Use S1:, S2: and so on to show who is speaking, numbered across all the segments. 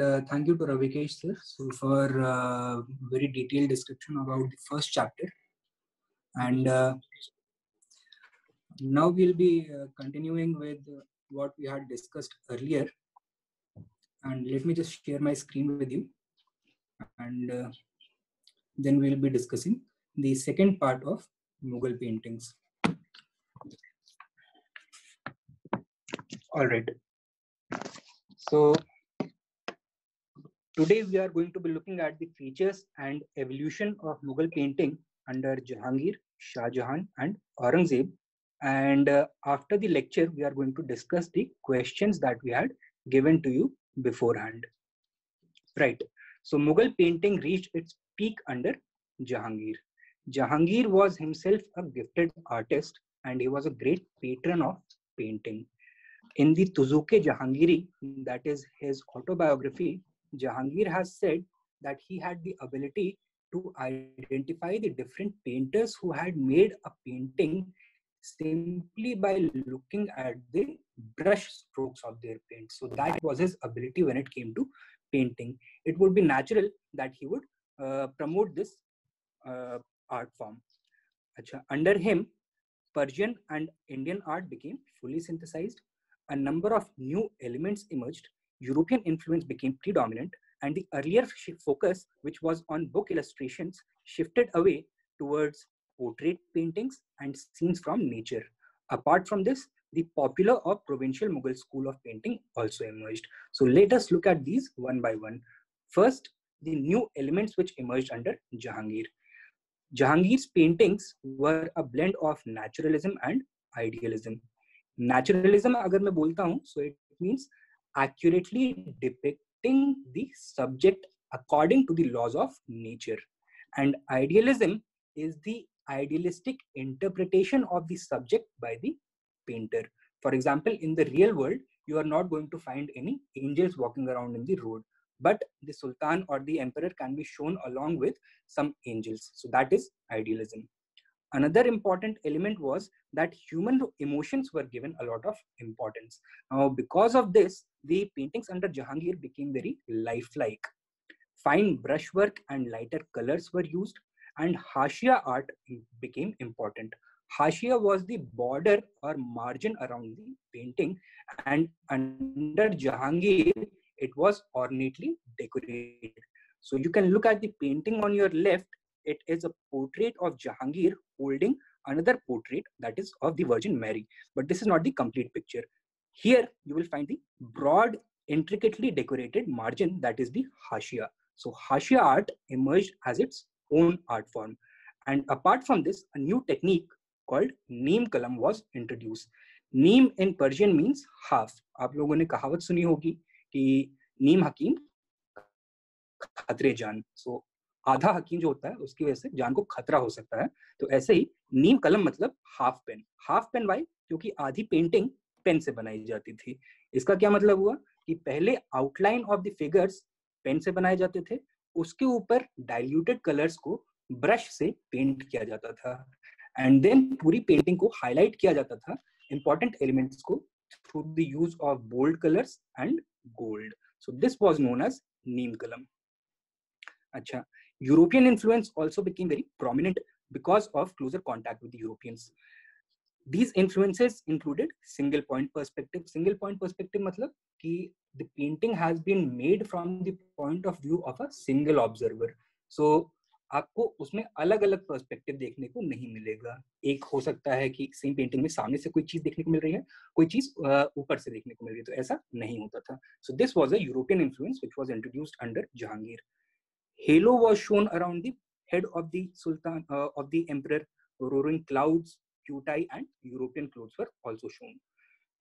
S1: uh, thank you to Ravikesh sir so for uh, very detailed description about the first chapter. And uh, now we'll be uh, continuing with what we had discussed earlier. And let me just share my screen with you. And uh, then we'll be discussing the second part of Mughal paintings. All right. So today we are going to be looking at the features and evolution of Mughal painting under Jahangir, Shah Jahan and Aurangzeb. And uh, after the lecture, we are going to discuss the questions that we had given to you beforehand. Right. So Mughal painting reached its peak under Jahangir. Jahangir was himself a gifted artist and he was a great patron of painting. In the Tuzuke Jahangiri, that is his autobiography, Jahangir has said that he had the ability to identify the different painters who had made a painting simply by looking at the brush strokes of their paint. So that was his ability when it came to painting. It would be natural that he would uh, promote this uh, art form. Achha. Under him, Persian and Indian art became fully synthesized. A number of new elements emerged. European influence became predominant, and the earlier focus, which was on book illustrations, shifted away towards portrait paintings and scenes from nature. Apart from this, the popular or provincial Mughal school of painting also emerged. So let us look at these one by one. First, the new elements which emerged under Jahangir. Jahangir's paintings were a blend of naturalism and idealism. Naturalism, agar मैं बोलता हूँ, so it means accurately depicting the subject according to the laws of nature. And idealism is the idealistic interpretation of the subject by the painter. For example, in the real world, you are not going to find any angels walking around in the road, but the sultan or the emperor can be shown along with some angels. So that is idealism. Another important element was that human emotions were given a lot of importance. Now, because of this, the paintings under Jahangir became very lifelike. Fine brushwork and lighter colors were used, and Hashia art became important. Hashia was the border or margin around the painting, and under Jahangir, it was ornately decorated. So you can look at the painting on your left It is a portrait of Jahangir holding another portrait that is of the Virgin Mary. But this is not the complete picture. Here you will find the broad, intricately decorated margin that is the Hashia. So Hashia art emerged as its own art form. And apart from this, a new technique called Neem Kalam was introduced. Neem in Persian means half. आप लोगों ने कहावत सुनी होगी कि नीम हकीम खतरे जान सो so, आधा हकीम जो होता है, उसकी वजह से जान को खतरा हो सकता है। तो ऐसे ही नीम कलम मतलब half pen half pen why क्योंकि आधी पेंटिंग पेन से बनाई जाती थी। इसका क्या मतलब हुआ? कि पहले outline of the figures pen से बनाए जाते थे, उसके ऊपर डाइल्यूटेड कलर्स को ब्रश से पेंट किया जाता था। एंड देन पूरी पेंटिंग को हाईलाइट किया जाता था। इंपॉर्टेंट एलिमेंट्स को through the use of bold colours and gold so this was known as nim qalam. अच्छा European influence also became very prominent because of closer contact with Europeans these influences included single point perspective. Single point perspective matlab ki the painting has been made from the point of view of a single observer. So, आपको उसमें अलग अलग perspective देखने को नहीं मिलेगा। एक हो सकता है कि सेम पेंटिंग में सामने से कोई चीज़ देखने को मिल रही है, कोई चीज़ ऊपर से देखने को मिल रही है तो ऐसा नहीं होता था। So this was a European influence which was introduced under Jahangir halo was shown around the head of the sultan uh, of the emperor roaring clouds putai and european clothes were also shown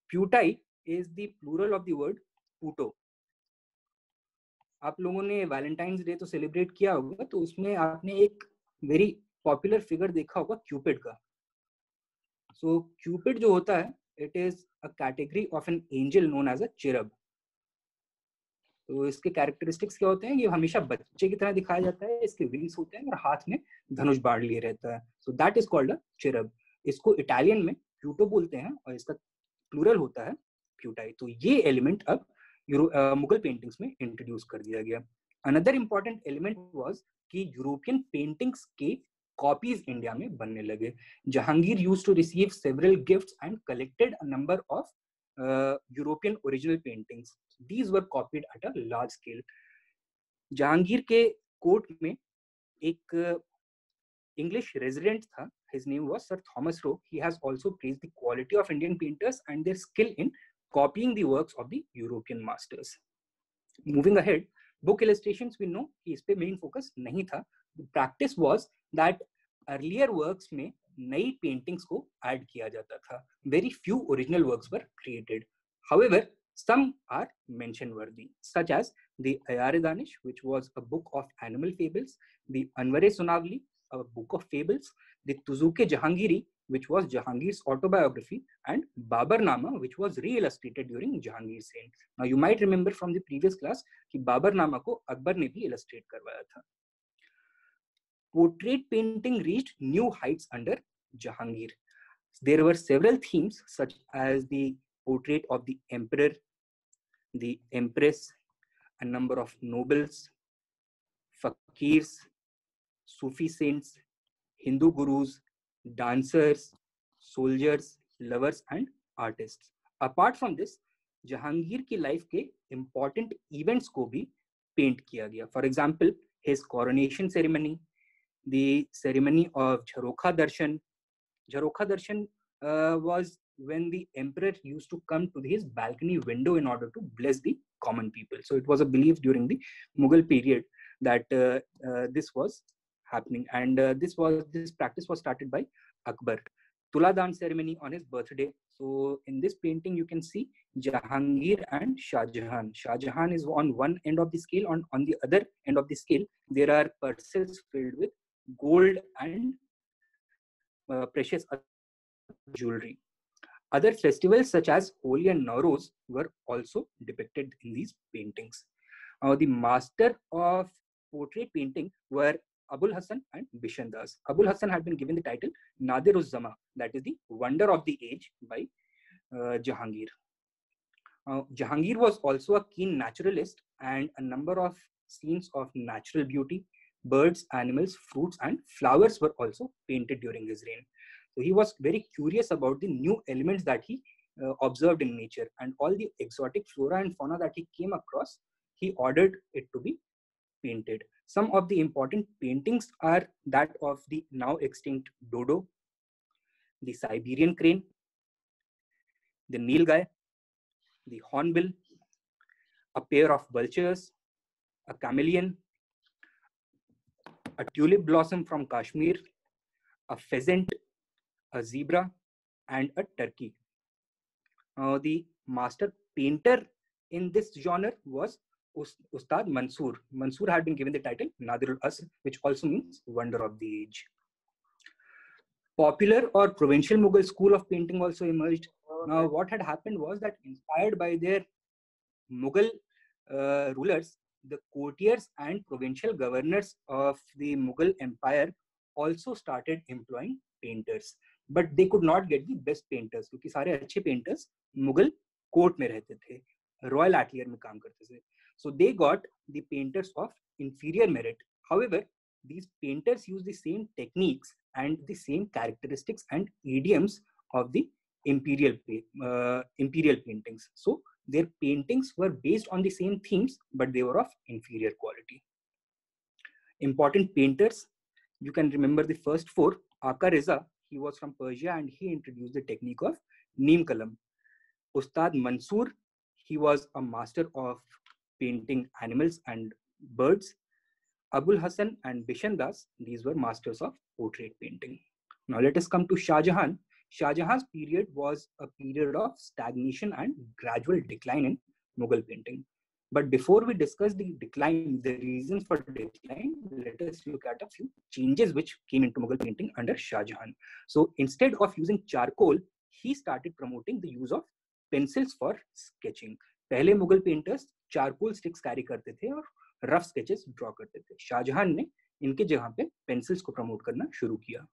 S1: putai is the plural of the word puto आप लोगों ने Valentine's day तो celebrate किया होगा तो उसमें आपने एक वेरी पॉपुलर फिगर देखा होगा क्यूपिड का सो so, क्यूपिड जो होता है it is a category of an angel known as a cherub तो इसके कैरेक्टरिस्टिक्स क्या होते हैं? ये हमेशा बच्चे की तरह दिखाया जाता है, इसके विंग्स होते हैं और हाथ में धनुष बाढ़ लिए रहता है। So that is called a cherub इसको इटालियन में प्यूटो बोलते हैं और इसका प्लूरल होता है प्यूटाई तो ये एलिमेंट अब मुगल पेंटिंग्स में इंट्रोड्यूस कर दिया गया। अनदर इंपॉर्टेंट एलिमेंट वाज कि यूरोपियन पेंटिंग्स के कॉपीज इंडिया में बनने लगे। Jahangir use to receive several gifts and collected a number of European original paintings these were copied at a large scale Jahangir के court में एक English resident था his name was sir thomas rowe he has also praised the quality of indian painters and their skill in copying the works of the european masters moving ahead book illustrations we know कि इस पे main focus नहीं था practice was that earlier works में नई paintings को add किया जाता था very few original works were created however some are mention worthy such as the Ayare Danish which was a book of animal fables the Anware Sunavli a book of fables the Tuzuke Jahangiri which was Jahangir's autobiography, and Babarnama, which was re-illustrated during Jahangir's reign. Now you might remember from the previous class कि बाबरनामा को अकबर ने भी illustrate करवाया था. Portrait painting reached new heights under Jahangir. There were several themes such as the portrait of the emperor, the empress, a number of nobles, fakirs, Sufi saints, Hindu gurus, dancers, soldiers, lovers, and artists. Apart from this, Jahangir की life के important events को भी paint किया गया. For example, his coronation ceremony, the ceremony of Jharokha Darshan. Jharokha Darshan uh, was when the emperor used to come to his balcony window in order to bless the common people. So it was a belief during the Mughal period that uh, uh, this was happening. And uh, this was this practice was started by akbar. Tuladan ceremony on his birthday. So in this painting you can see jahangir and shah jahan. Shah jahan is on one end of the scale. On on the other end of the scale there are purses filled with gold and uh, precious jewelry other festivals such as Holi and Nowruz were also depicted in these paintings. Uh, the master of portrait painting were Abul Hassan and Bishan Das. Abul Hassan had been given the title Nadir Zama, that is the wonder of the age by uh, Jahangir. Uh, Jahangir was also a keen naturalist, and a number of scenes of natural beauty, birds, animals, fruits, and flowers were also painted during his reign. So he was very curious about the new elements that he uh, observed in nature and all the exotic flora and fauna that he came across. He ordered it to be painted. Some of the important paintings are that of the now extinct dodo, the Siberian crane, the nilgai, the hornbill, a pair of vultures, a chameleon, a tulip blossom from Kashmir, a pheasant, a zebra, and a turkey. Uh, the master painter in this genre was Ustad Mansur. Mansur had been given the title Nadir al-Asr, which also means wonder of the age. Popular or provincial Mughal school of painting also emerged. Now, what had happened was that inspired by their Mughal uh, rulers, the courtiers and provincial governors of the Mughal Empire also started employing painters. But they could not get the best painters क्योंकि सारे अच्छे painters Mughal court में रहते थे royal atelier में काम करते थे so they got the painters of inferior merit. However, these painters use the same techniques and the same characteristics and idioms of the imperial uh, imperial paintings. So their paintings were based on the same themes, but they were of inferior quality. Important painters, you can remember the first four. Aka Reza, he was from Persia and he introduced the technique of Neem Kalam. Ustad Mansur, he was a master of painting animals and birds. Abul Hassan and Bishan Das, these were masters of portrait painting. Now let us come to Shah Jahan. Shah Jahan's period was a period of stagnation and gradual decline in Mughal painting. But before we discuss the decline, the reasons for decline, let us look at a few changes which came into Mughal painting under Shah Jahan. So instead of using charcoal, he started promoting the use of pencils for sketching. पहले Mughal painters charcoal sticks carry करते थे और rough sketches draw करते थे शाहजहां ने इनके जगह पे पेंसिल्स को प्रमोट करना शुरू किया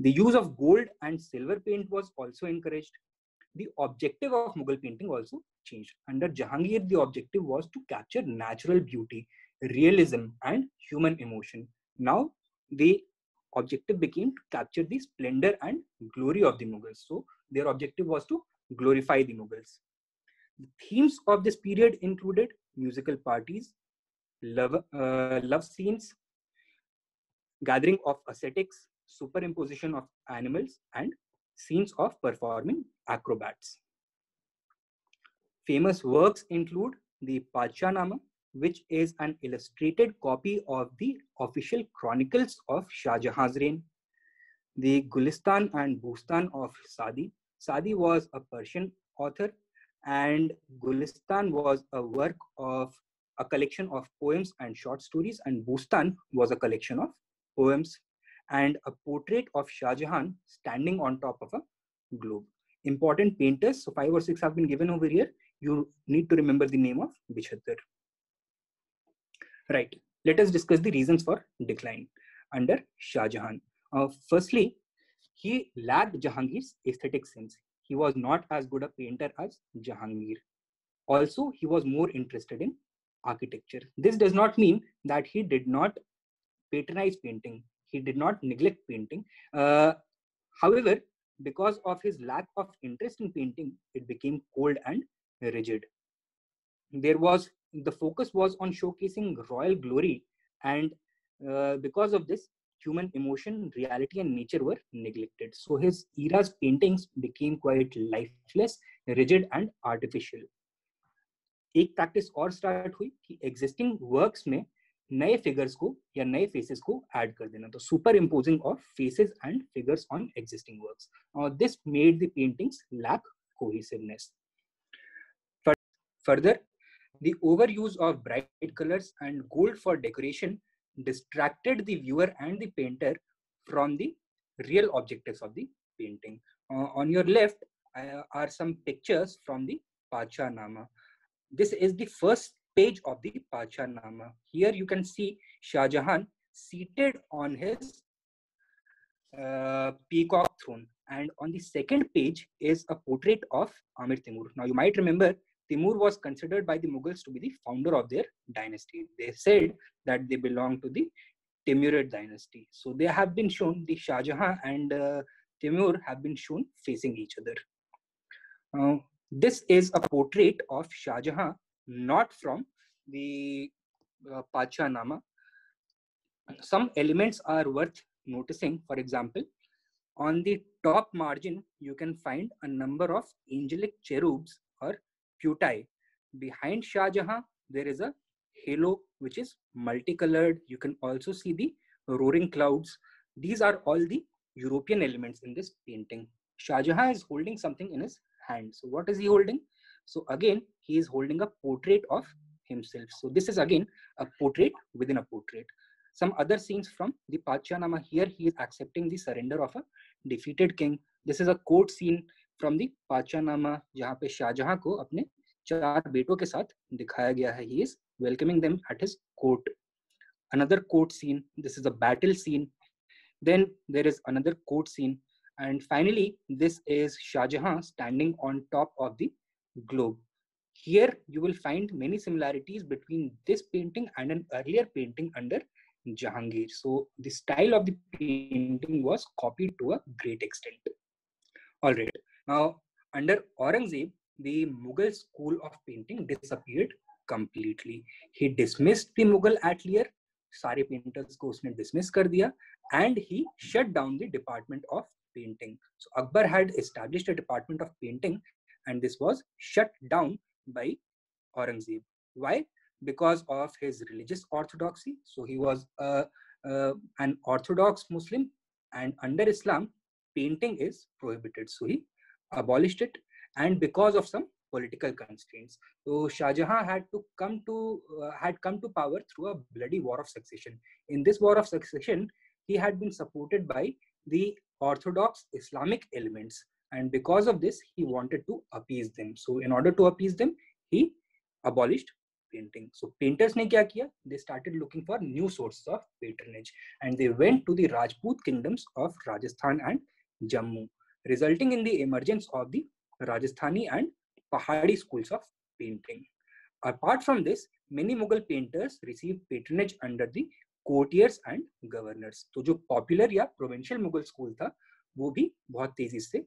S1: The use of gold and silver paint was also encouraged. The objective of Mughal painting also changed. Under Jahangir, the objective was to capture natural beauty, realism, and human emotion. Now, the objective became to capture the splendor and glory of the Mughals. So, their objective was to glorify the Mughals. The themes of this period included musical parties, love, uh, love scenes, gathering of ascetics, superimposition of animals, and scenes of performing acrobats. Famous works include the Padshahnama, which is an illustrated copy of the official chronicles of Shah Jahan's reign, the Gulistan and Bustan of Sadi. Sadi was a Persian author, and Gulistan was a work of a collection of poems and short stories, and Bustan was a collection of poems and a portrait of Shah Jahan standing on top of a globe. Important painters, so five or six have been given over here. You need to remember the name of Bichitr. Right, let us discuss the reasons for decline under Shah Jahan. Uh, firstly, he lacked Jahangir's aesthetic sense. He was not as good a painter as Jahangir. Also, he was more interested in architecture. This does not mean that he did not patronize painting he did not neglect painting. Uh, however, because of his lack of interest in painting, it became cold and rigid. There was the focus was on showcasing royal glory, and uh, because of this, human emotion, reality, and nature were neglected. So his era's paintings became quite lifeless, rigid, and artificial. एक practice और start हुई कि existing works में नए figures को या नए faces को ऐड कर देना। तो superimposing of faces and figures on existing works और this made the paintings cohesiveness. Further the overuse of bright colors and gold for decoration distracted the viewer and the painter from the real objectives of the painting. Uh, on your left uh, are some pictures from the Padshahnama this is the first page of the Nama. Here you can see Shah Jahan seated on his uh, peacock throne. And on the second page is a portrait of Amir Timur. Now you might remember Timur was considered by the Mughals to be the founder of their dynasty. They said that they belong to the Timurid dynasty. So they have been shown, the Shah Jahan and uh, Timur have been shown facing each other. Uh, this is a portrait of Shah Jahan not from the uh, Nama. Some elements are worth noticing. For example, on the top margin, you can find a number of angelic cherubs or putai. Behind Shah Jahan, there is a halo which is multicolored. You can also see the roaring clouds. These are all the European elements in this painting. Shah Jahan is holding something in his hand. So what is he holding? So again, he is holding a portrait of himself. So this is again a portrait within a portrait. Some other scenes from the Padshahnama. Here he is accepting the surrender of a defeated king. This is a court scene from the Padshahnama, जहाँ पे शाहजहां को अपने चार बेटों के साथ दिखाया गया है. He is welcoming them at his court. Another court scene. This is a battle scene. Then there is another court scene. And finally, this is Shah Jahan standing on top of the globe. Here you will find many similarities between this painting and an earlier painting under Jahangir. So the style of the painting was copied to a great extent. All right. Now under Aurangzeb, the Mughal school of painting disappeared completely. He dismissed the Mughal atelier. सारे painters को उसने dismiss कर दिया and he shut down the department of painting so Akbar had established a department of painting and this was shut down by Aurangzeb. Why? Because of his religious orthodoxy. So he was uh, uh, an orthodox Muslim, and under Islam, painting is prohibited. So he abolished it, and because of some political constraints. So Shah Jahan had to come to uh, had come to power through a bloody war of succession. In this war of succession, he had been supported by the orthodox Islamic elements and because of this he wanted to appease them so in order to appease them he abolished painting so painters ne kya kiya they started looking for new sources of patronage and they went to the rajput kingdoms of rajasthan and jammu resulting in the emergence of the Rajasthani and Pahadi schools of painting. Apart from this, many Mughal painters received patronage under the courtiers and governors. तो जो popular या provincial Mughal school था, वो भी बहुत तेजी से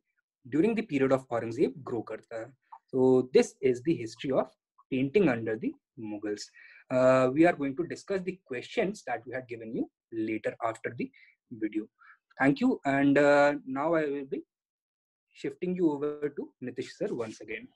S1: during the period of Aurangzeb grow karta hai. So this is the history of painting under the Mughals. Uh, we are going to discuss the questions that we had given you later after the video. Thank you. And uh, now I will be shifting you over to Nitish sir once again.